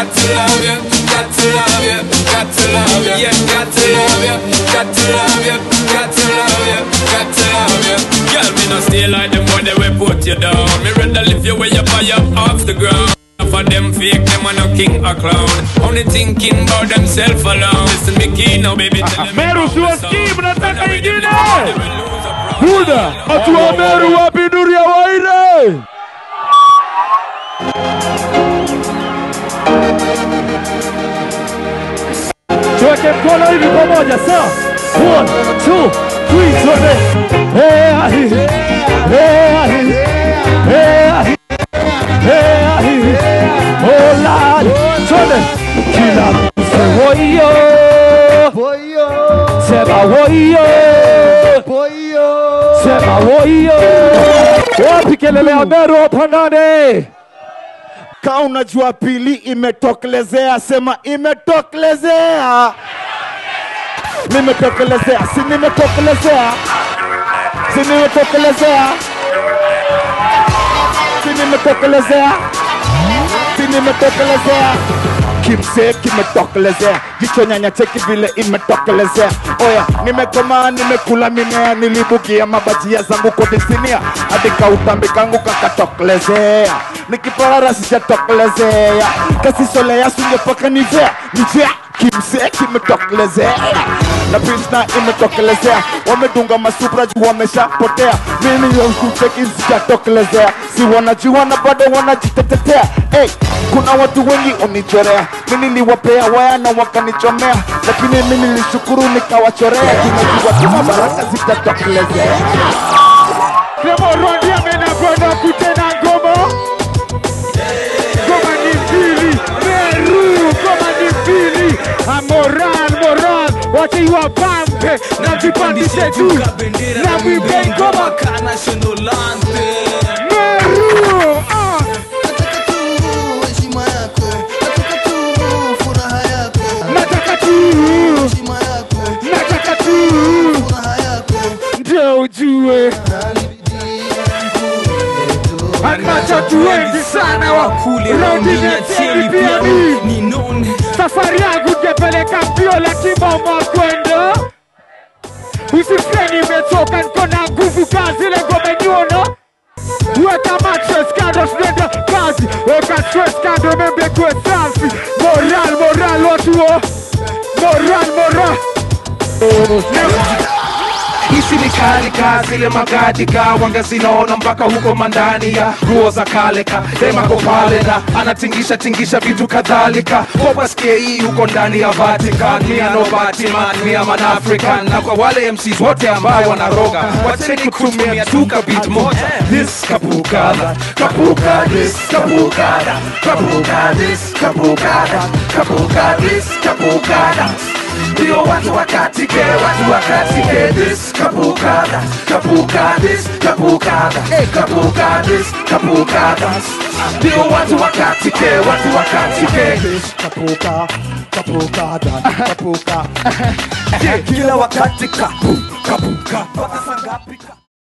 got to love you, got to love you, got to love you, yeah, got to love you, got to love you, got to love you, got to love you. Girl, me no stay like them boy they will put you down. Me rather lift you way up high up off the ground. For them fake, them are no king or clown. Only thinking about themselves alone. Listen me key now, baby. Meru siwasikii, sound. mnataka ingine? them know, they will lose a proud- Buda, watu wa oh. Meru wapi nuru ya Waire? Tuweke mkono hivi pamoja, sawa? One, two, three, twende. Oh. Wapi kelele ya Meru hapa ndani? Ka unajua pili imetokelezea, sema imetokelezea. Nimetokelezea, si nimetokelezea, si nimetokelezea, si nimetokelezea, si nimetokelezea. Kimsee kimetokelezea, jicho nyanya cheki vile imetokelezea. Oya, nimekomaa nimekula mimea, nilibugia mabajia zangu kodisinia sinia, hadi kautambi kangu kakatokelezea. Nikiparara sijatokelezea, kasisolea sungepaka nivea nivea kimsee kimetokelezea. Na pisna imetokelezea. Wamedunga masupra juu wameshapotea. Mimi yokucheki sijatokelezea si wanajua na bado wanajitetetea. Hey, kuna watu wengi unichorea mi niliwapea waya na wakanichomea. Lakini mi nilishukuru nikawachorea. Tunajua tuna baraka zitatokelezea Clemo Rondi amenakwenda kutena Moral, moral, wache iwapambe na vipandishe juu na mwimbe ngoma Meru. ah. Nataka tu, nataka tu, ndio ujue Anacha tu sana wa raundi ya cheli pia ni safari yangu mama kwenda. Usifie nimechoka niko na nguvu kazi ile ngome nyona weka mattress kando tunaenda kazi weka stress kando membe kwe safi moral moral watu wa moral. Moral Kalika zile wanga zinaona mpaka huko mandani ya nguo za kaleka demako pale na anatingisha tingisha vitu kadhalika. Wawasikie hii huko ndani ya Vatican. Ni no Batman ni am an African. Na kwa wale MCs wote ambao wanaroga wacheni kutumia tuka beat moja. This kapuka kapuka this kapuka kapuka this kapuka kapuka this kapuka that ndio watu wakatike watu wakatike this kapukada kapuka this kapukada kapukadis kapuka this kapukada ndio watu wakatike watu wakatike kapuka kapukada, kapuka. Kila wakati kapu kapuka mpaka saa ngapi?